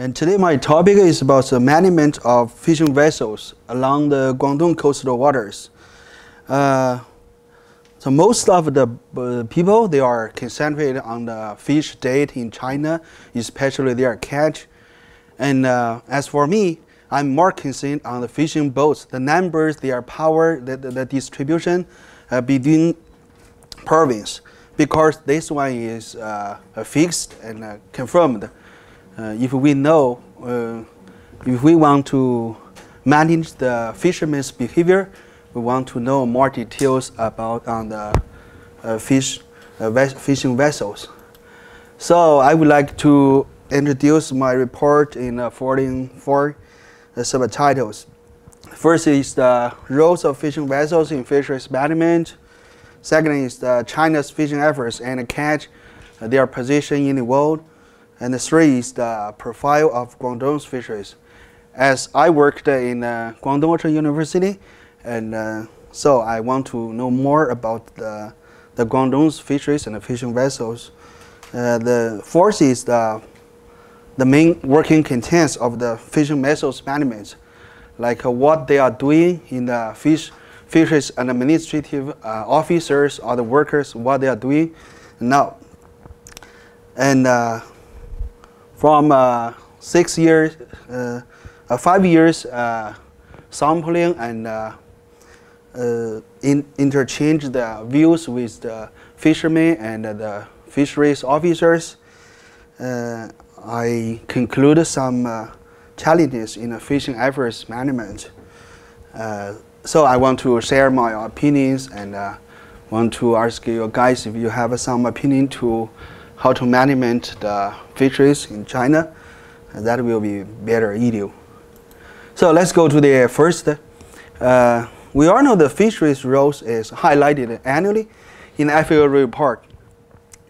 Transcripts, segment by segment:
And today my topic is about the management of fishing vessels along the Guangdong coastal waters. Uh, so most of the uh, people, they are concentrated on the fish date in China, especially their catch. And uh, as for me, I'm more concerned on the fishing boats, the numbers, their power, the, the, the distribution uh, between province, because this one is uh, fixed and uh, confirmed. Uh, if we know, uh, if we want to manage the fishermen's behavior, we want to know more details about on the uh, fish ves fishing vessels. So I would like to introduce my report in uh, 14 four uh, subtitles. First is the roles of fishing vessels in fisheries management. Second is the China's fishing efforts and catch, uh, their position in the world. And three is the profile of Guangdong's fisheries. As I worked in uh, Guangdong Ocean University, and uh, so I want to know more about the, the Guangdong's fisheries and the fishing vessels. Uh, the fourth is the, the main working contents of the fishing vessels management, like uh, what they are doing in the fish, fisheries and administrative uh, officers or the workers, what they are doing now. And uh, from uh, six years, uh, uh, five years sampling and in, interchange the views with the fishermen and the fisheries officers. I conclude some challenges in the fishing efforts management. Uh, so I want to share my opinions and uh, want to ask you guys if you have some opinion to how to manage the fisheries in China. that will be better video. So let's go to the first. Uh, we all know the fisheries roles is highlighted annually in the FAO report,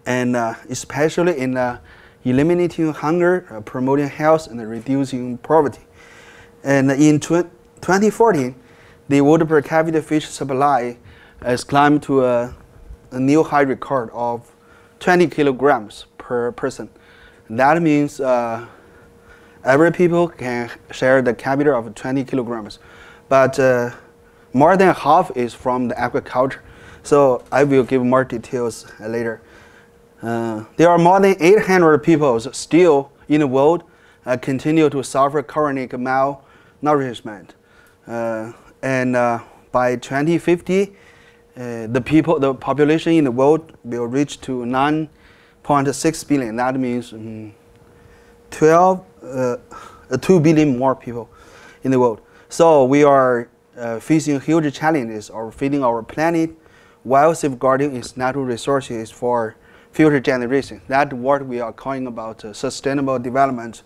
and uh, especially in uh, eliminating hunger, uh, promoting health, and reducing poverty. And in 2014, the world per capita fish supply has climbed to a, a new high record of 20 kilograms per person. That means uh, every people can share the capital of 20 kilograms, but uh, more than half is from the agriculture. So I will give more details later. Uh, there are more than 800 people still in the world uh, continue to suffer chronic malnourishment. Uh, and uh, by 2050, uh, the people, the population in the world will reach to 9.6 billion. That means um, 12, uh, 2 billion more people in the world. So we are uh, facing huge challenges of feeding our planet while safeguarding its natural resources for future generations. That's what we are calling about uh, sustainable development,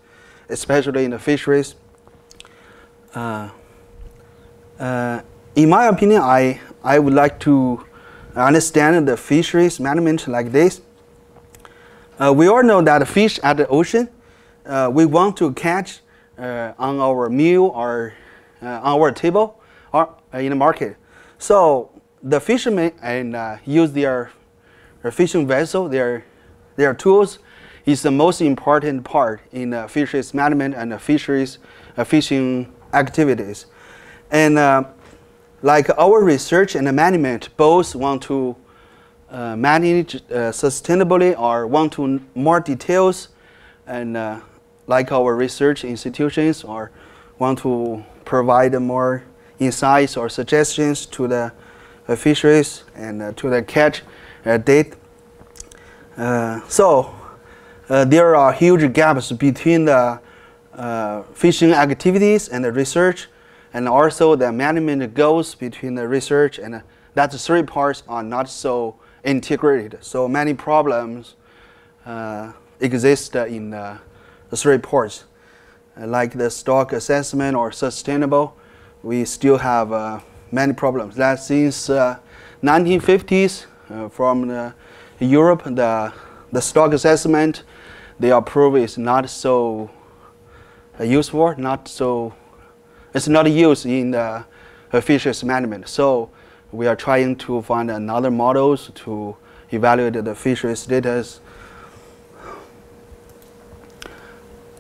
especially in the fisheries. Uh, uh, in my opinion, I, I would like to understand the fisheries management like this. Uh, we all know that fish at the ocean, uh, we want to catch uh, on our meal or uh, on our table or uh, in the market. So the fishermen and uh, use their, their fishing vessel, their, their tools, is the most important part in fisheries management and fisheries fishing activities. And like our research and management both want to uh, manage uh, sustainably or want to more details and uh, like our research institutions or want to provide more insights or suggestions to the uh, fisheries and uh, to the catch uh, date. so there are huge gaps between the fishing activities and the research and also the management goals between the research and uh, that three parts are not so integrated. So many problems uh, exist in the three parts. Uh, like the stock assessment or sustainable, we still have uh, many problems. That since 1950s uh, from Europe, the, the stock assessment, they approve is not so useful, not so it's not used in the fisheries management. So we are trying to find another models to evaluate the fisheries status.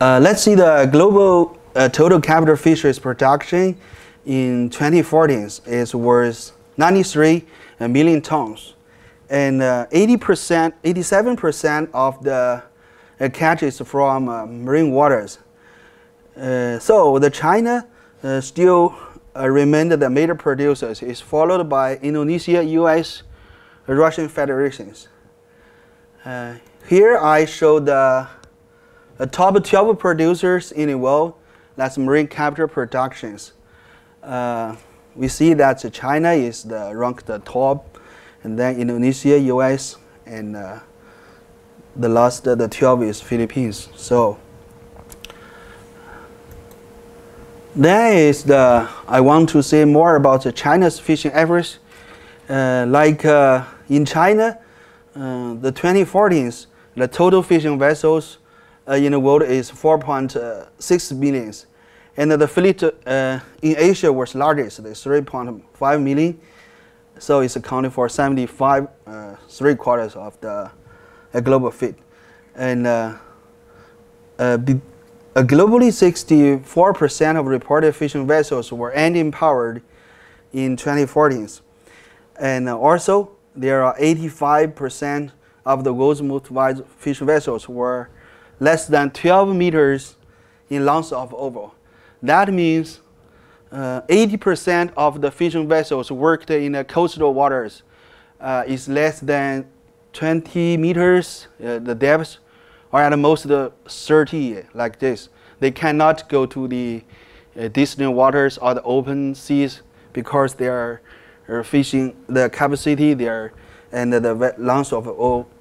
Uh, let's see the global uh, total capital fisheries production in 2014 is worth 93 million tons. And 80%, 87% of the uh, catch is from uh, marine waters. Uh, so the China still remain the major producers is followed by Indonesia, US, Russian federations. here I show the, the top 12 producers in the world that's marine capture productions. Uh, we see that China is the ranked the top, and then Indonesia, US, and uh, the last uh, the 12 is Philippines. So then is the I want to say more about the China's fishing efforts. Uh, like uh, in China, uh, the 2014s, the total fishing vessels uh, in the world is 4.6 millions. And the fleet uh, in Asia was largest, 3.5 million. So it's accounting for 75, uh, three quarters of the uh, global fleet. And uh, uh, globally, 64% of reported fishing vessels were engine powered in 2014. And also, there are 85% of the world's most fishing vessels were less than 12 meters in length of oval. That means 80% uh, of the fishing vessels worked in the coastal waters uh, is less than 20 meters, uh, the depth, or at most 30, like this. They cannot go to the uh, distant waters or the open seas because they are, are fishing the capacity there and the length of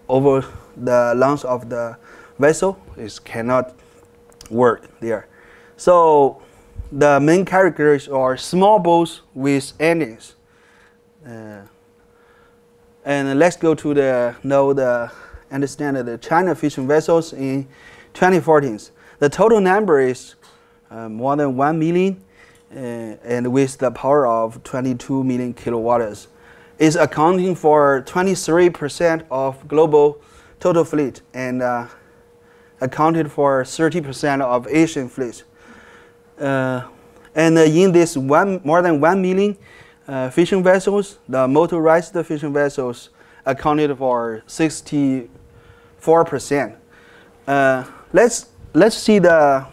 over the length of the vessel is cannot work there. So the main characters are small boats with engines. Uh, and let's go to the know the understand the China fishing vessels in 2014. The total number is uh, more than 1 million uh, and with the power of 22 million kilowatts is accounting for 23% of global total fleet and uh, accounted for 30% of Asian fleet. Uh, and uh, in this one, more than 1 million uh, fishing vessels, the motorized fishing vessels accounted for 64%. let's, let's see the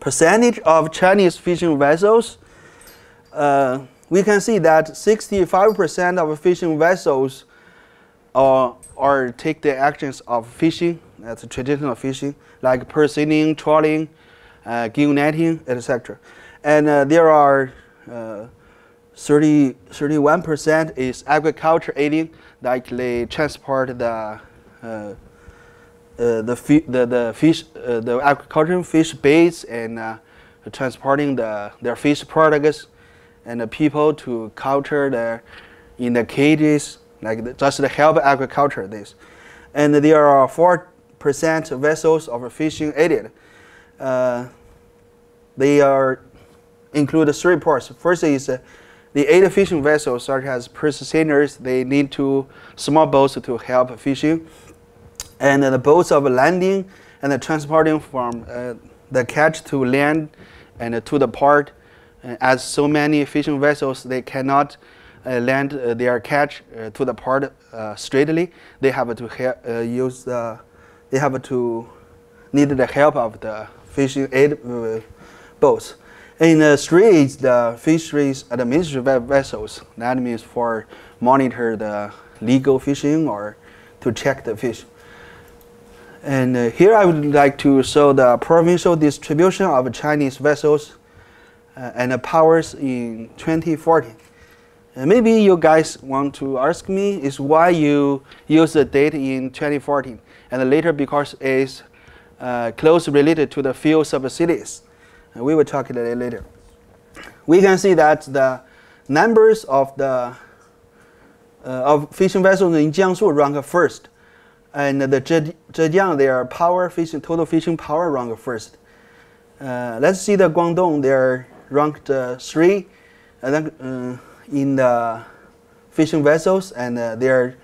percentage of Chinese fishing vessels. we can see that 65% of fishing vessels are, are take the actions of fishing, that's traditional fishing, like purse seining, trawling, uh, gill netting, etc. And uh, there are uh, 30, 31% is agriculture aiding, like they transport the uh, uh, the, the the fish uh, the agricultural fish base and transporting the their fish products and the people to culture the in the cages like the, just to help agriculture this. And there are four percent vessels of fishing aided. They are include three parts. First is the eight fishing vessels, such as purse seiners, they need two small boats to help fishing, and uh, the boats of landing and the transporting from uh, the catch to land and to the port. as so many fishing vessels, they cannot uh, land uh, their catch uh, to the port straightly. They have to use the, they have to need the help of the fishing aid boats. In the streets, the fisheries administrative vessels, that means for monitor the legal fishing or to check the fish. And uh, here I would like to show the provincial distribution of Chinese vessels uh, and powers in 2014. And maybe you guys want to ask me is why you use the date in 2014 and later because it's uh, closely related to the fuel subsidies. We will talk about it later. We can see that the numbers of the uh, of fishing vessels in Jiangsu rank first, and the Zhejiang their power fishing total fishing power rank first. Uh, let's see the Guangdong they're ranked uh, three, and then uh, in the fishing vessels, and uh, their,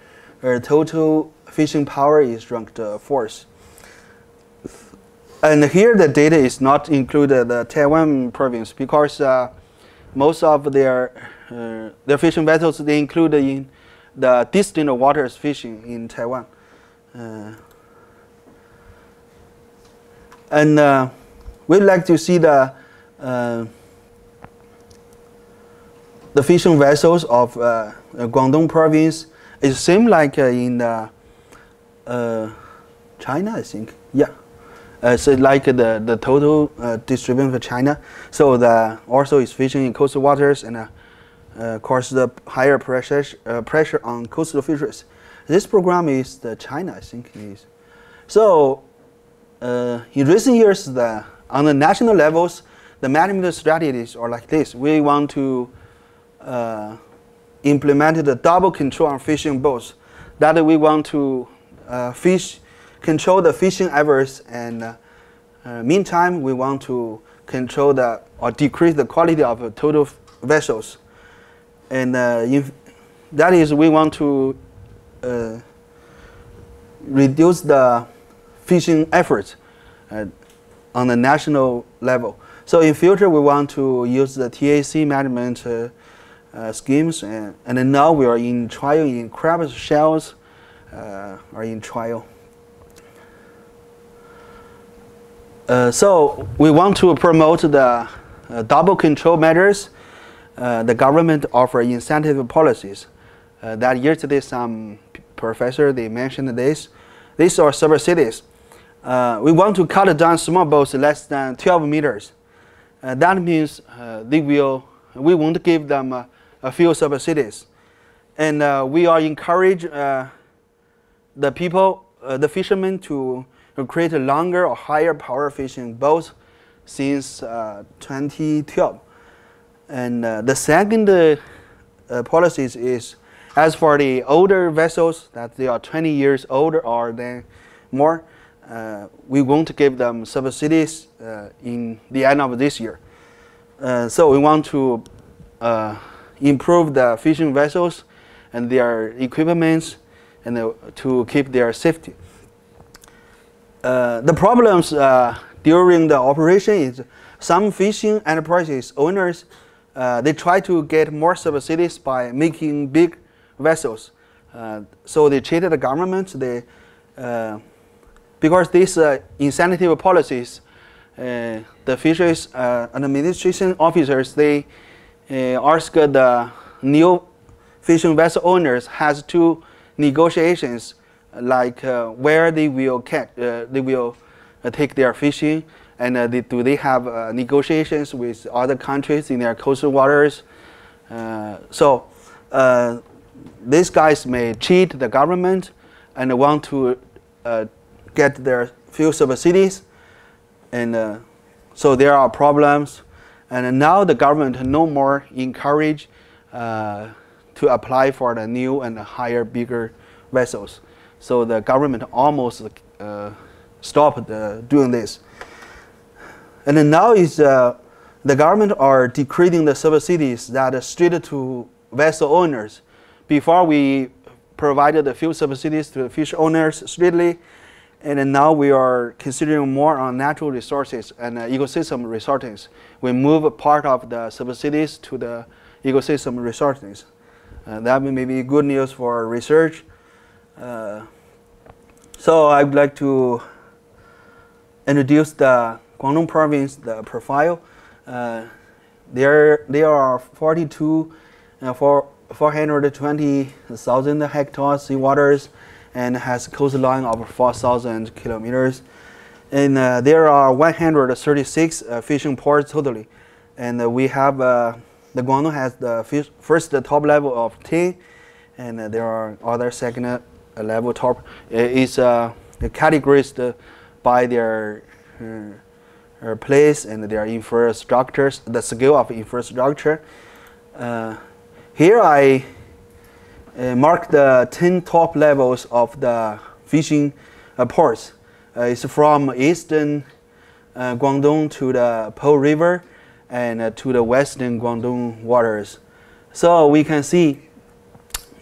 total fishing power is ranked uh, fourth. and here the data is not included the Taiwan province because uh, most of their uh, their fishing vessels they include in the distant waters fishing in Taiwan. Uh, and uh, we'd like to see the uh, the fishing vessels of Guangdong province. It seems like in China, I think. Yeah. Uh, so like the, the total uh, distribution for China. So the also is fishing in coastal waters and uh, uh the higher pressure pressure on coastal fisheries. This program is the China, I think is. So uh, in recent years, the on the national levels, the management strategies are like this. We want to implement the double control on fishing boats. That we want to fish control the fishing hours and uh, uh, meantime we want to control the or decrease the quality of total vessels and uh, if that is we want to uh, reduce the fishing efforts uh, on the national level so in future we want to use the TAC management uh, schemes and, and now we are in trial in crab shells are in trial Uh, so we want to promote the uh, double control measures. Uh, the government offer incentive policies. Uh, that yesterday some professor they mentioned this. These are subsidies. Uh, we want to cut down small boats less than 12 meters. that means they will we won't give them a few subsidies, and we are encourage the people, the fishermen to create longer or higher power fishing boats since uh, 2012. And uh, the second uh, policies is as for the older vessels that they are 20 years older or then more, uh, we won't give them subsidies uh, in the end of this year. Uh, so we want to improve the fishing vessels and their equipments and to keep their safety. Uh, the problems uh, during the operation is some fishing enterprises owners uh, they try to get more subsidies by making big vessels. Uh, so they cheated the government. They uh, because these incentive policies, the fisheries administration officers they ask the new fishing vessel owners has to negotiations like uh, where they will catch, uh, they will uh, take their fishing, and they, do they have negotiations with other countries in their coastal waters? so these guys may cheat the government and want to get their few subsidies, and so there are problems. And now the government no more encourage uh, to apply for the new and higher, bigger vessels. So the government almost uh, stopped uh, doing this. And now is uh, the government are decreasing the subsidies that are straight to vessel owners. Before we provided a few subsidies to the fish owners straightly, and now we are considering more on natural resources and uh, ecosystem resources. We move a part of the subsidies to the ecosystem resources. Uh, that may be good news for research uh, so I'd like to introduce the Guangdong province, the profile. Uh, there, there are 42, uh, for 420,000 hectares sea waters and has coastline of 4,000 kilometers. And uh, there are 136 uh, fishing ports totally. And uh, we have, uh, the Guangdong has the first the top level of 10, and there are other second level top is uh, categorized by their uh, place and their infrastructures, the scale of infrastructure. Uh, here I uh, mark the 10 top levels of the fishing uh, ports. Uh, it's from eastern Guangdong to the Pearl River and to the western Guangdong waters. So we can see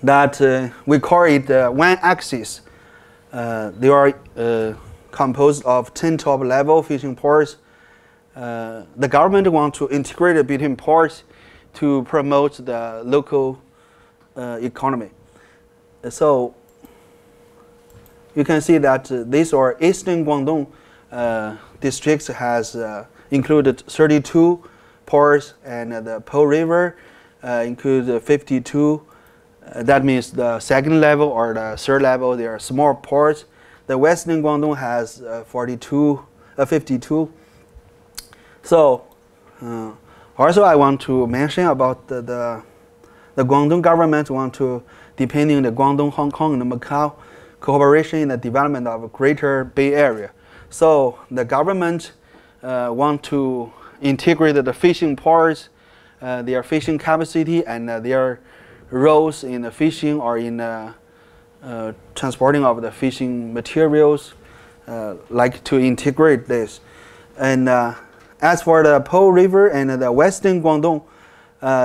that uh, we call it uh, one axis. Uh, there are composed of 10 top level fishing ports. Uh, the government want to integrate between ports to promote the local uh, economy. So you can see that uh, this or Eastern Guangdong uh, districts has uh, included 32 ports and the Pearl River uh, includes 52. Uh, that means the second level or the third level, there are small ports. The Western Guangdong has uh, 42, 52. So also I want to mention about the, the, the Guangdong government want to depending on the Guangdong, Hong Kong, and Macau cooperation in the development of Greater Bay Area. So the government uh, want to integrate the fishing ports, uh, their fishing capacity, and uh, their roles in the fishing or in uh, uh, transporting of the fishing materials, uh, like to integrate this. And as for the Pearl River and the Western Guangdong,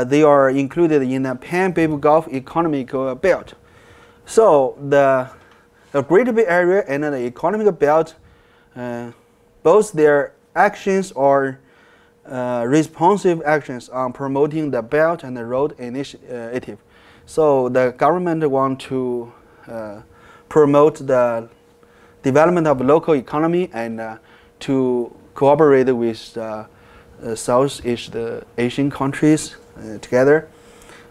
they are included in the Pan-Beibu Gulf Economic Belt. So the, the Greater Bay Area and the Economic Belt, both their actions are uh, responsive actions on promoting the Belt and the Road Initiative. So the government want to uh, promote the development of local economy and uh, to cooperate with uh, Southeast Asian countries uh, together.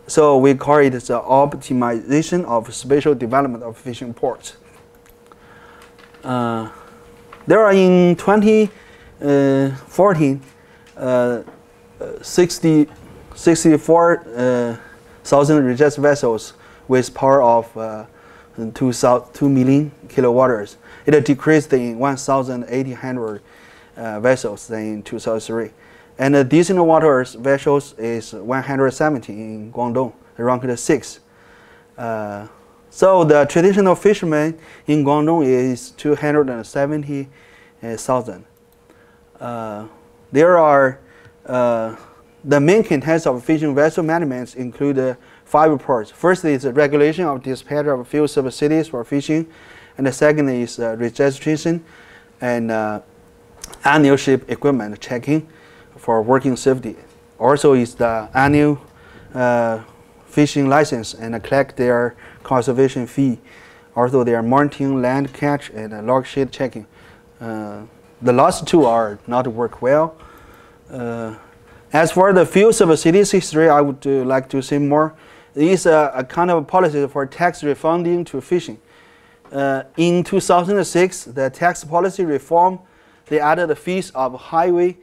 So we call it the optimization of spatial development of fishing ports. Uh, there are in 2014 uh, 60, 64,000 registered vessels with power of uh, 2, 2 million kilowatts. It decreased in 1,800 uh, vessels in 2003. And the decent waters vessels is 170 in Guangdong, ranked 6. Uh, so the traditional fishermen in Guangdong is 270,000. Uh, there are uh, the main contents of fishing vessel management include uh, five reports. First is the regulation of dispatch of fuel subsidies for fishing, and the second is uh, registration and uh, annual ship equipment checking for working safety. Also is the annual uh, fishing license and collect their conservation fee. Also their monitoring land catch and log sheet checking. Uh, the last two are not work well. Uh, as for the fuel subsidies history, I would uh, like to say more. It is a, a, kind of policy for tax refunding to fishing. Uh, in 2006, the tax policy reform, they added the fees of highway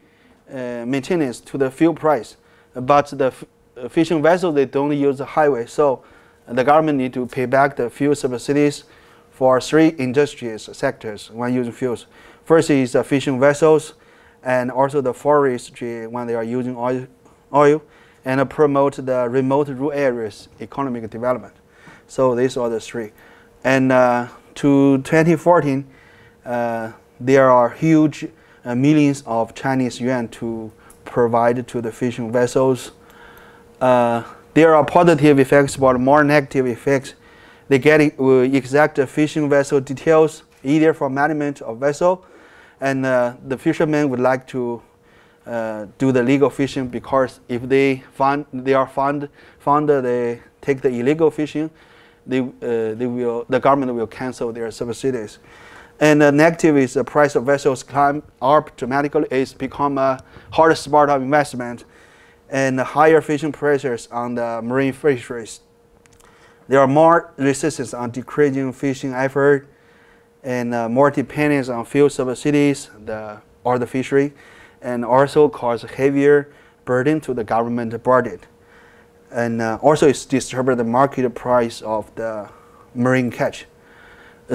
uh, maintenance to the fuel price. But the uh, fishing vessels, they don't use the highway. So the government need to pay back the fuel subsidies for three industries sectors when using fuels. First is the fishing vessels, and also the forestry when they are using oil, oil and promote the remote rural areas economic development. So these are the three. And uh, to 2014, uh, there are huge uh, millions of Chinese yuan to provide to the fishing vessels. Uh, there are positive effects, but more negative effects. They get uh, exact fishing vessel details, either for management of vessel and uh, the fishermen would like to uh, do the legal fishing because if they find they are found found they take the illegal fishing, they uh, they will the government will cancel their subsidies. And the negative is the price of vessels climb up dramatically. It's become a hard of investment, and higher fishing pressures on the marine fisheries. There are more resistance on decreasing fishing effort and uh, more dependence on fuel subsidies the, or the fishery, and also cause heavier burden to the government budget. And uh, also it's disturbed the market price of the marine catch.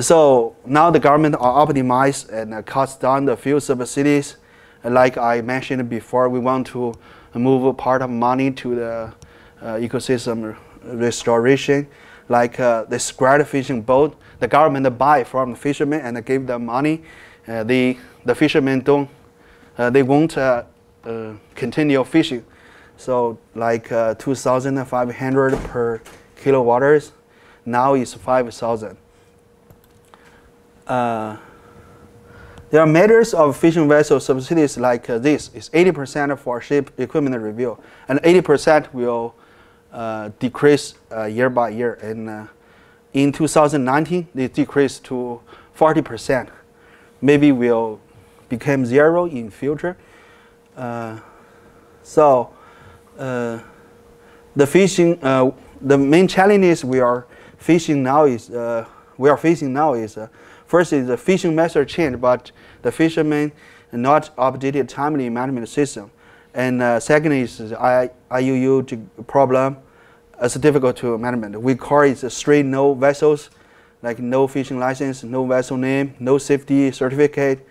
So now the government are optimized and uh, cuts down the fuel subsidies. Like I mentioned before, we want to move part of money to the uh, ecosystem restoration, like uh, the square fishing boat the government buy from the fishermen and give them money. Uh, the, the fishermen don't, uh, they won't uh, continue fishing. So like uh, 2,500 per kilowatts, now it's 5,000. Uh, There are measures of fishing vessel subsidies like uh, this. It's 80% for ship equipment review, and 80% will uh, decrease uh, year by year. And uh, in 2019, it decreased to 40%. Maybe will become zero in future. So the fishing, the main challenges we are fishing now is we are facing now is first is the fishing method change, but the fishermen not updated timely management system. And uh, second is the IUU problem. It's difficult to management. We call it straight no vessels, like no fishing license, no vessel name, no safety certificate,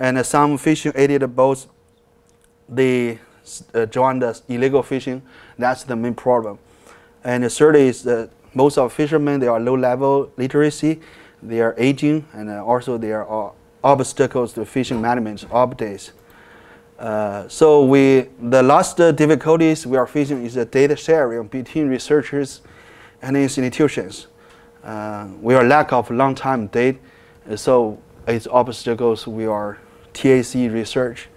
and uh, some fishing aided boats, they uh, join the illegal fishing. That's the main problem. And the third is that most of fishermen, they are low level literacy, they are aging, and uh, also there are obstacles to fishing management updates. Uh, so we, the last uh, difficulties we are facing is the data sharing between researchers and institutions. Uh, we are lack of long time data, so it's obstacles we are TAC research.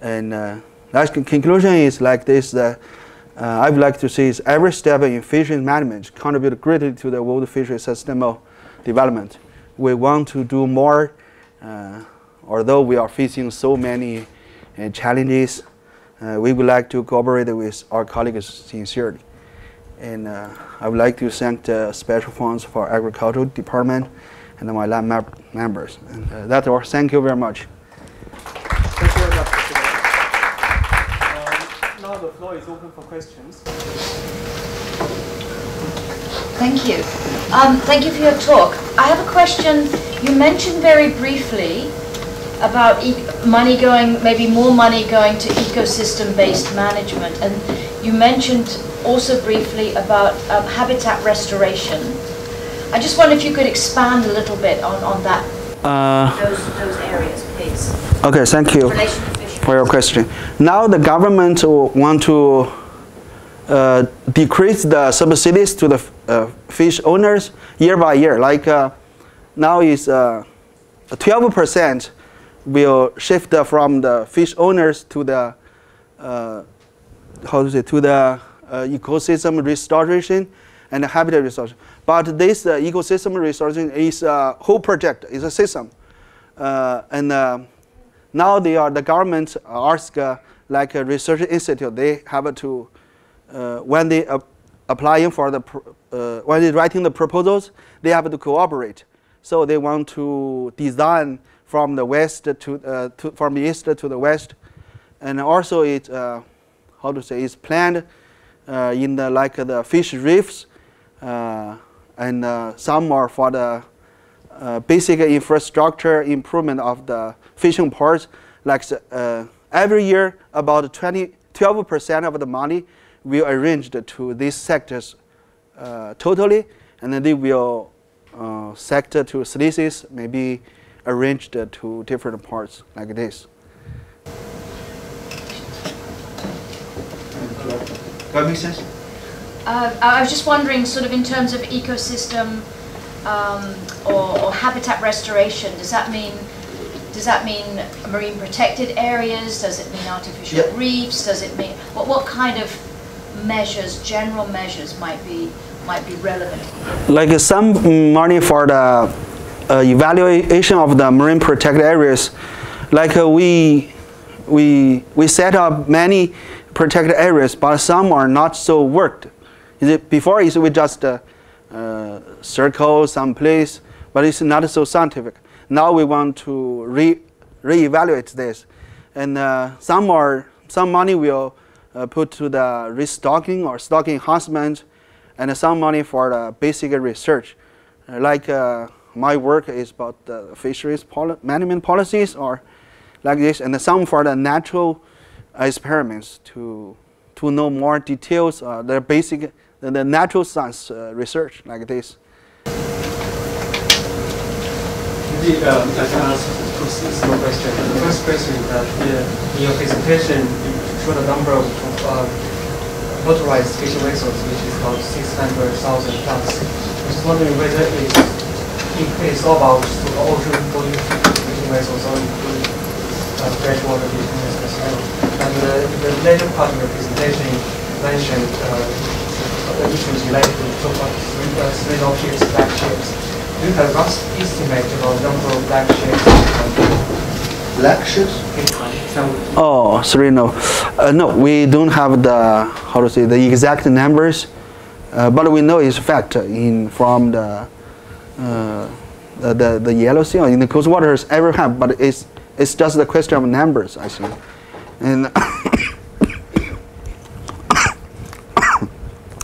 And uh, last conclusion is like this, that uh, I would like to say is every step in fisheries management contribute greatly to the world fisheries sustainable development. We want to do more uh, although we are facing so many uh, challenges, uh, we would like to cooperate with our colleagues sincerely. And I would like to thank the Special Funds for Agricultural Department and my lab members. And that's all. Thank you very much. Thank you very much, um, now the floor is open for questions. Thank you. Um, thank you for your talk. I have a question. You mentioned very briefly about e money going, maybe more money going to ecosystem-based management, and you mentioned also briefly about um, habitat restoration. I just wonder if you could expand a little bit on, on that, uh, those, those areas, please. Okay, thank you for your question. Now the government want to uh, decrease the subsidies to the fish owners year by year. Like uh, now is 12% will shift from the fish owners to the how to say to the ecosystem restoration and habitat restoration. But this uh, ecosystem restoration is a whole project, is a system. Uh, and uh, now they are, the government ask like a research institute, they have to uh, when they uh, applying for the, uh, when they're writing the proposals, they have to cooperate. So they want to design from the west to, uh, to from the east to the west, and also it, uh, how to say, it's planned uh, in the like the fish reefs, and some are for the basic infrastructure improvement of the fishing ports. Like every year, about 20, 12% of the money will arrange to these sectors uh, totally, and then they will uh, sector to species maybe arranged to different parts like this. That makes sense? Uh, I was just wondering, sort of in terms of ecosystem um, or, or, habitat restoration, does that mean does that mean marine protected areas? Does it mean artificial yep. reefs? Does it mean what what kind of measures, general measures might be might be relevant? Like some money for the uh, evaluation of the marine protected areas, like uh, we we we set up many protected areas, but some are not so worked. Is it before is we just uh, uh, circle some place, but it's not so scientific. Now we want to re reevaluate this, and uh, some are some money will uh, put to the restocking or stocking enhancement and some money for the basic research. Uh, like uh, my work is about the fisheries poli management policies or like this, and some for the natural experiments to to know more details, uh, the basic, the, natural science uh, research like this. Indeed, um, I can ask two small questions. The first question is that uh, in your presentation, you showed a number of motorized fishing vessels, which is about 600,000 tons. I was wondering whether it increased about to the ocean fishing vessels or include uh, freshwater fishing vessels. And uh, the later part of the presentation mentioned uh, issues related to three, uh, three no ships, black ships. Do you have rough estimate about number of black ships? Some Oh, sorry, no. Uh, no, we don't have the, how to say, the exact numbers, uh, but we know it's fact in from the, uh, the, the, the Yellow Sea in the coast waters ever have, but it's, it's just the question of numbers, I think. And,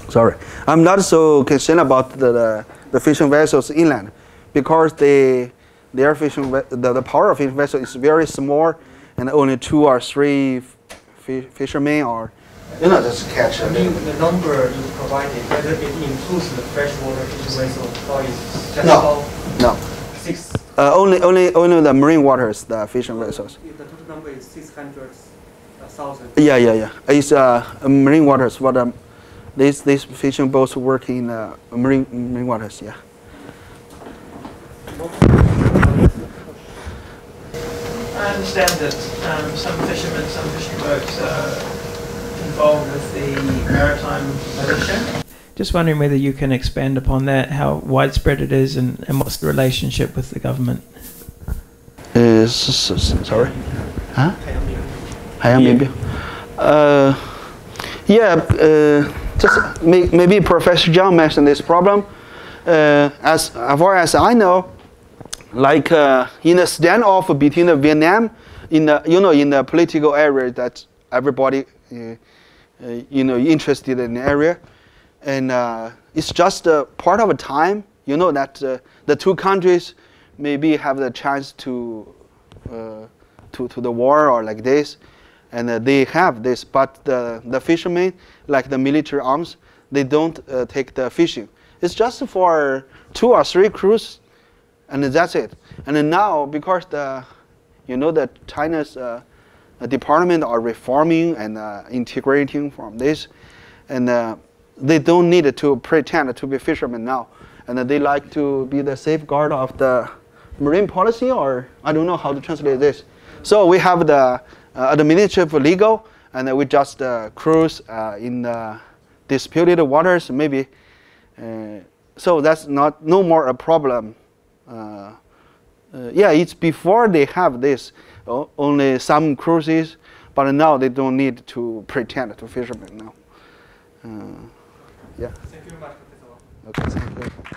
sorry, I'm not so concerned about the, the, the fishing vessels inland because they, their fishing, the, the power of fishing vessel is very small and only two or three f- fishermen or, you know, just catch I a mean, the number you provided, whether it includes the freshwater fishing vessel or it's just No. about No, six. uh, only, only, only the marine waters, the fishing vessels. The total number is six hundred thousand. Yeah, yeah, yeah. It's uh, marine waters. What um, these these fishing boats work in uh, marine marine waters. Yeah. I understand that um, some fishermen, some fishing boats are involved with the maritime militia. Just wondering whether you can expand upon that, how widespread it is, and, and what's the relationship with the government? Uh, sorry? Huh? Uh, yeah, uh, just may, maybe Professor John mentioned this problem. Uh, as, as far as I know, like uh, in the standoff between the Vietnam, in the you know in the political area that everybody uh, uh, you know interested in the area, and uh, it's just a part of a time. You know that uh, the two countries maybe have the chance to to to the war or like this, and they have this. But the the fishermen, like the military arms, they don't take the fishing. It's just for two or three crews and that's it. And now, because the, you know, the China's uh, uh, department are reforming and uh, integrating from this, and uh, they don't need to pretend to be fishermen now, and they like to be the safeguard of the marine policy, or I don't know how to translate this. So we have the uh, administrative legal, and we just uh, cruise in the disputed waters, maybe. So that's not no more a problem yeah, it's before they have this, only some cruises, but now they don't need to pretend to fishermen now. Uh, yeah. Thank you very much, Professor. Okay. Thank you.